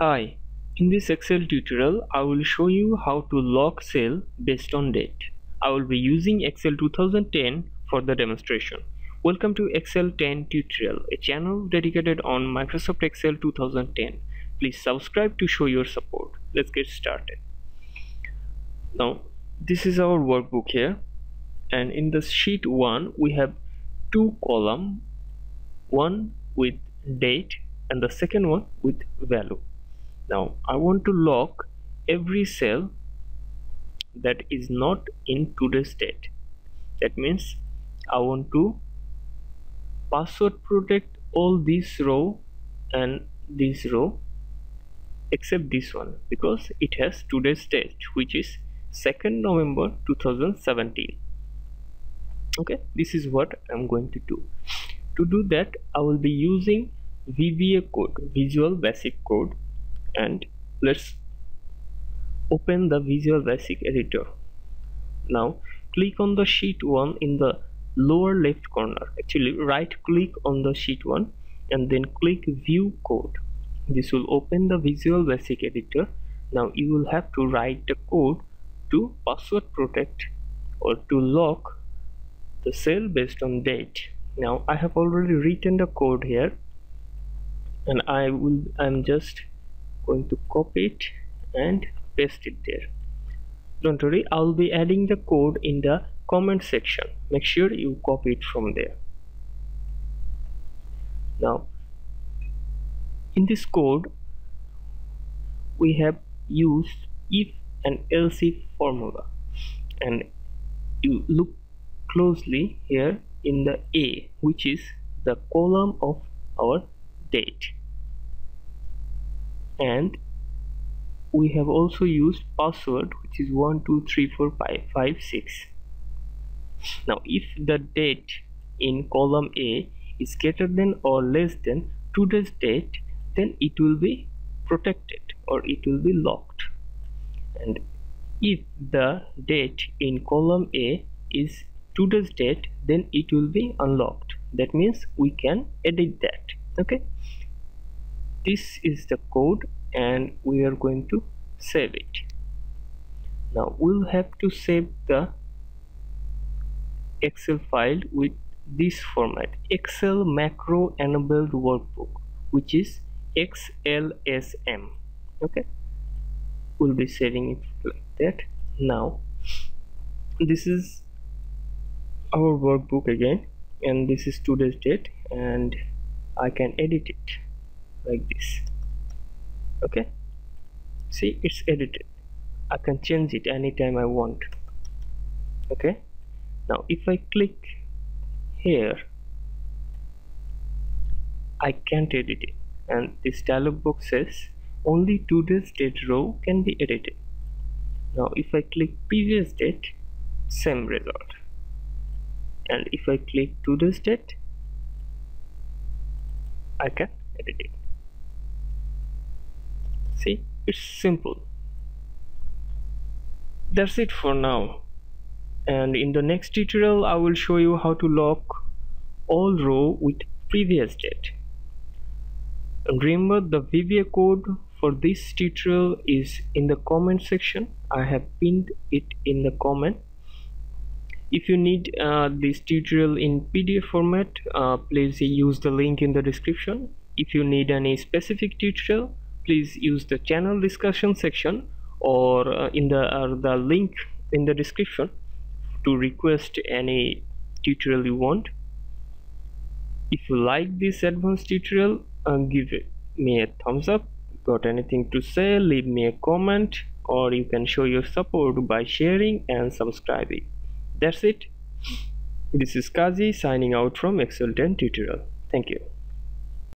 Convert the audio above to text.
Hi, in this Excel tutorial I will show you how to lock cell based on date. I will be using Excel 2010 for the demonstration. Welcome to Excel 10 tutorial, a channel dedicated on Microsoft Excel 2010. Please subscribe to show your support. Let's get started. Now, this is our workbook here and in the sheet 1 we have two column one with date and the second one with value now I want to lock every cell that is not in today's date that means I want to password protect all this row and this row except this one because it has today's date which is 2nd November 2017 okay this is what I'm going to do. To do that I will be using VBA code Visual Basic Code and let's open the visual basic editor. Now click on the sheet 1 in the lower left corner. Actually right click on the sheet 1 and then click view code. This will open the visual basic editor. Now you will have to write the code to password protect or to lock the cell based on date. Now I have already written the code here and I will I'm just going to copy it and paste it there. Don't worry I'll be adding the code in the comment section. Make sure you copy it from there. Now in this code we have used if and else if formula. And you look closely here in the A which is the column of our date and we have also used password which is 123456 now if the date in column A is greater than or less than today's date then it will be protected or it will be locked. And if the date in column A is today's date then it will be unlocked. That means we can edit that okay? This is the code and we are going to save it. Now we'll have to save the excel file with this format excel macro enabled workbook which is xlsm okay? We'll be saving it like that. Now this is our workbook again and this is today's date and I can edit it like this okay? See it's edited. I can change it anytime I want. Okay? Now if I click here I can't edit it. And this dialog box says only today's date row can be edited. Now if I click previous date same result. And if I click today's date I can edit it see? It's simple. That's it for now. And in the next tutorial I will show you how to lock all row with previous date. And remember the VBA code for this tutorial is in the comment section. I have pinned it in the comment. If you need uh, this tutorial in PDF format uh, please use the link in the description. If you need any specific tutorial please use the channel discussion section or uh, in the uh, the link in the description to request any tutorial you want. If you like this advanced tutorial uh, give me a thumbs up. Got anything to say leave me a comment or you can show your support by sharing and subscribing. That's it. This is Kazi signing out from Excel 10 tutorial. Thank you